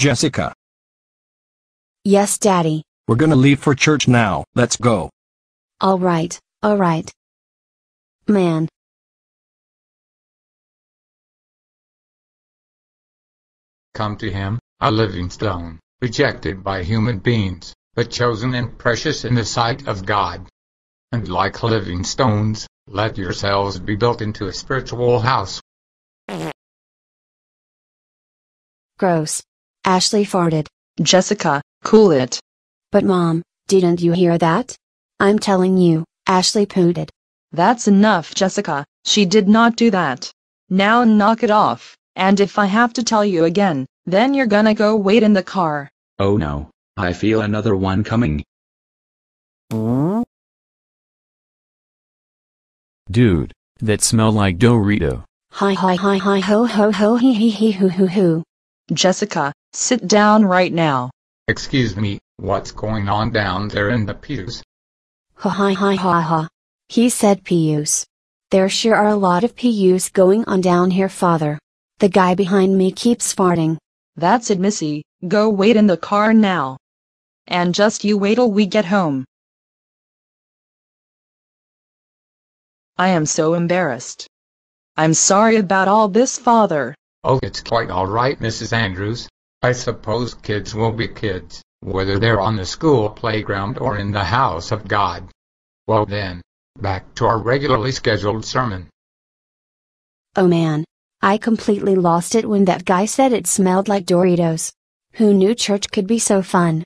Jessica, Yes, Daddy. we're gonna leave for church now, let's go. Alright, alright. Man. Come to him, a living stone, rejected by human beings, but chosen and precious in the sight of God. And like living stones, let yourselves be built into a spiritual house. Gross. Ashley farted. Jessica, cool it. But Mom, didn't you hear that? I'm telling you, Ashley pooted. That's enough, Jessica. She did not do that. Now knock it off. And if I have to tell you again, then you're gonna go wait in the car. Oh no, I feel another one coming. Dude, that smell like Dorito. Hi hi hi hi ho ho ho he he he hoo hoo hoo. Jessica, sit down right now. Excuse me, what's going on down there in the pews? Ha ha ha ha ha. He said PUs. There sure are a lot of PUs going on down here, Father. The guy behind me keeps farting. That's it, Missy. Go wait in the car now. And just you wait till we get home. I am so embarrassed. I'm sorry about all this, Father. Oh, it's quite alright, Mrs. Andrews. I suppose kids will be kids, whether they're on the school playground or in the house of God. Well then, back to our regularly scheduled sermon. Oh man. I completely lost it when that guy said it smelled like Doritos. Who knew church could be so fun?